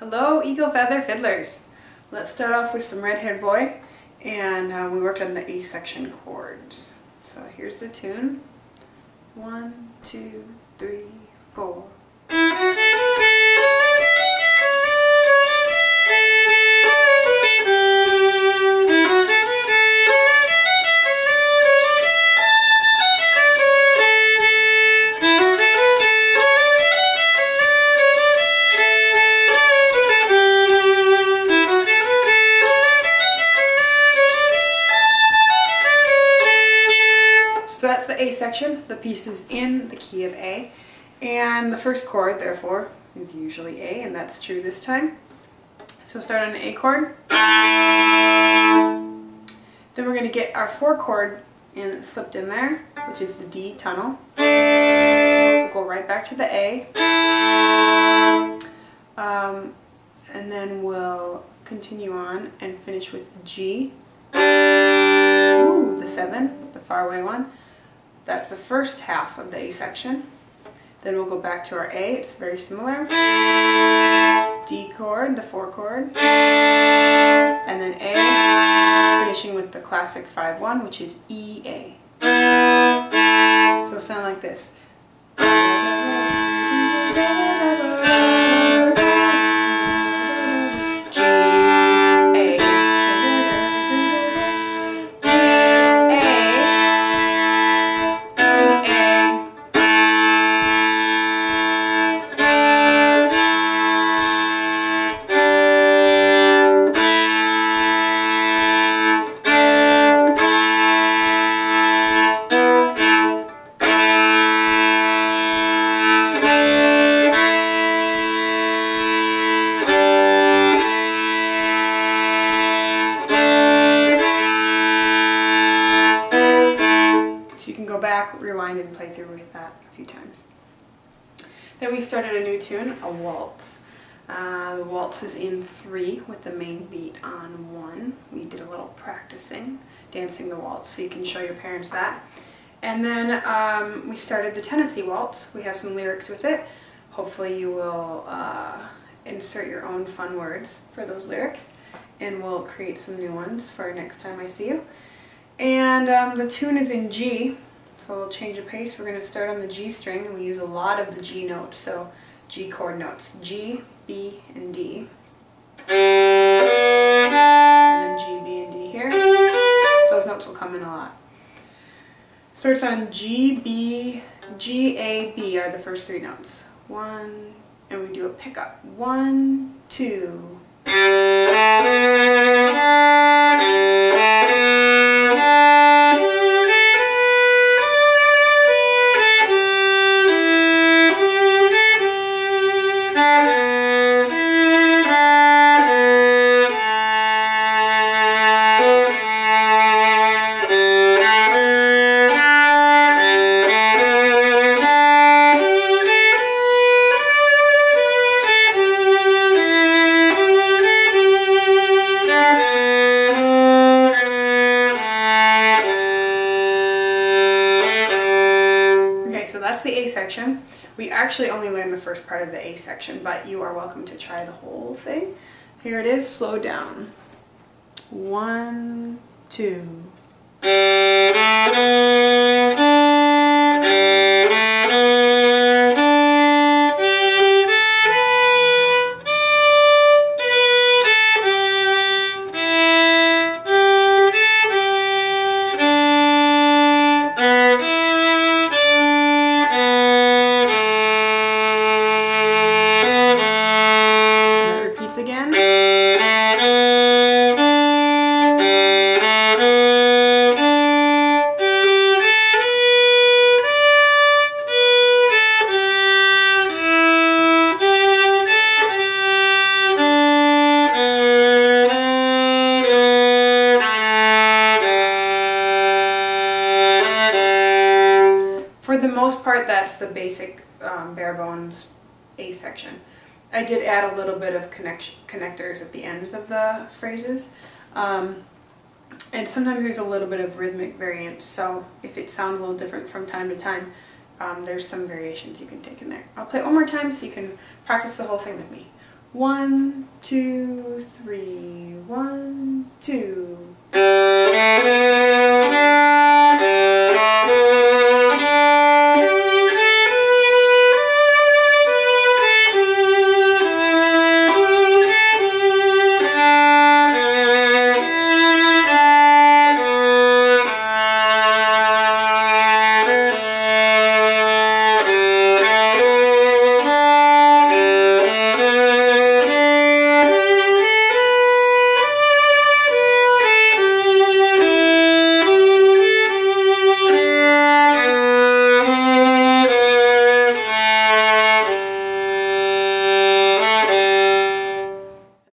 Hello Eagle Feather Fiddlers! Let's start off with some Red Haired Boy and uh, we worked on the A section chords. So here's the tune. One, two, the A section. The piece is in the key of A. And the first chord, therefore, is usually A, and that's true this time. So start on an A chord. Then we're going to get our four chord in, slipped in there, which is the D tunnel. We'll go right back to the A. Um, and then we'll continue on and finish with the G. Ooh, the 7, the faraway one. That's the first half of the A section. Then we'll go back to our A, it's very similar. D chord, the 4 chord. And then A, finishing with the classic 5-1, which is E, A. So sound like this. Rewind, and play through with that a few times. Then we started a new tune, a waltz. Uh, the waltz is in three with the main beat on one. We did a little practicing, dancing the waltz, so you can show your parents that. And then um, we started the Tennessee Waltz. We have some lyrics with it. Hopefully you will uh, insert your own fun words for those lyrics and we'll create some new ones for next time I see you. And um, the tune is in G, so we'll change the pace. We're going to start on the G string and we use a lot of the G notes, so G chord notes. G, B, and D. And then G, B, and D here. Those notes will come in a lot. Starts on G, B, G, A, B are the first three notes. One, and we do a pickup. One, two. Section. We actually only learned the first part of the A section, but you are welcome to try the whole thing. Here it is, slow down. One, two. Most part, that's the basic um, bare bones A section. I did add a little bit of connection, connectors at the ends of the phrases. Um, and sometimes there's a little bit of rhythmic variance, so if it sounds a little different from time to time, um, there's some variations you can take in there. I'll play it one more time so you can practice the whole thing with me. One, two, three, one, two.